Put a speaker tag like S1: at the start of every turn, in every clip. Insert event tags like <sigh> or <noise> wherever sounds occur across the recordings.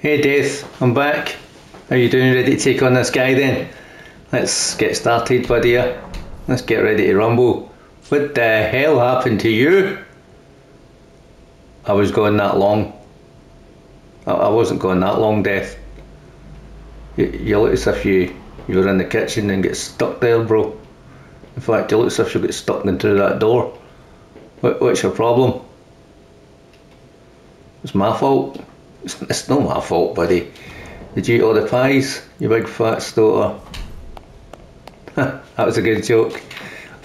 S1: Hey Death, I'm back. Are you doing ready to take on this guy then? Let's get started, buddy. Let's get ready to rumble. What the hell happened to you? I was going that long. I, wasn't going that long, Death. You, you look as if you, you were in the kitchen and get stuck there, bro. In fact, you look as if you get stuck in through that door. What, what's your problem? It's my fault. It's, not my fault, buddy. Did you eat all the pies, you big fat stoter? <laughs> that was a good joke.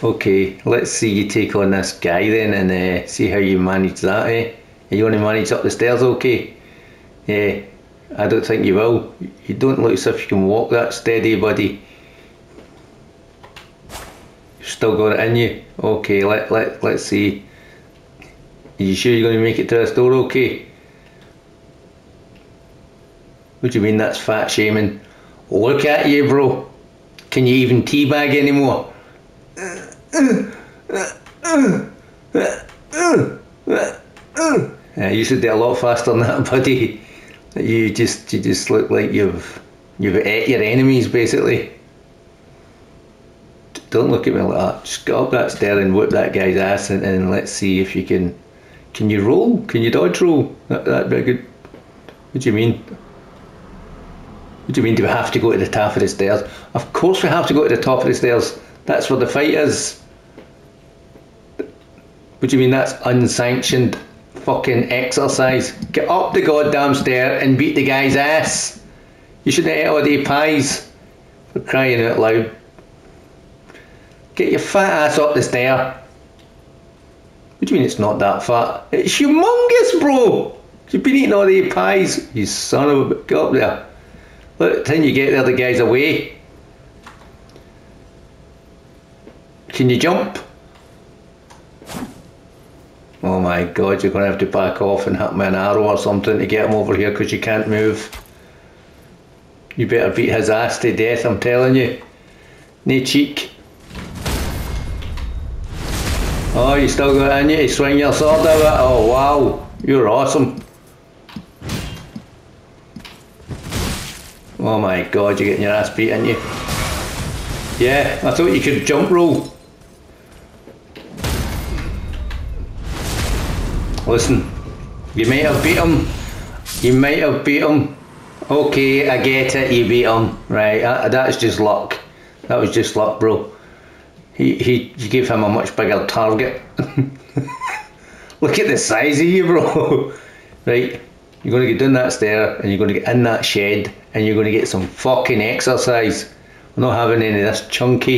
S1: Okay, let's see you take on this guy then and uh, see how you manage that, eh? Are you going to manage up the stairs okay? Yeah, I don't think you will. You don't look as if you can walk that steady, buddy. Still got it in you. Okay, let, let, let's see. Are you sure you're going to make it to this door okay? What do you mean that's fat shaming? Look at you, bro. Can you even teabag anymore? Yeah, you should do a lot faster than that, <laughs> buddy. You just you just look like you've you've ate your enemies basically. Don't look at me like that. Just get up that stair and whip that guy's ass and, and let's see if you can can you roll? Can you dodge roll? That that'd be good. What do you mean? What do you mean, do we have to go to the top of the stairs? Of course we have to go to the top of the stairs. That's where the fight is. What do you mean that's unsanctioned fucking exercise? Get up the goddamn stair and beat the guy's ass. You shouldn't eat all the pies. For crying out loud. Get your fat ass up the stair. What do you mean it's not that fat? It's humongous, bro! You've been eating all the pies, you son of a... Get up there. Look, time you get there, the guy's away. Can you jump? Oh my god, you're going to have to back off and hit me an arrow or something to get him over here because you can't move. You better beat his ass to death, I'm telling you. No cheek. Oh, you still got it in you to swing your sword it? Oh wow, you're awesome. Oh my god, you're getting your ass beat, aren't you? Yeah, I thought you could jump roll. Listen, you might have beat him. You might have beat him. Okay, I get it, you beat him. Right, that, that's just luck. That was just luck, bro. He, he, you gave him a much bigger target. <laughs> Look at the size of you, bro. <laughs> right, you're going to get down that stair and you're going to get in that shed and you're going to get some fucking exercise. We're not having any of this chunky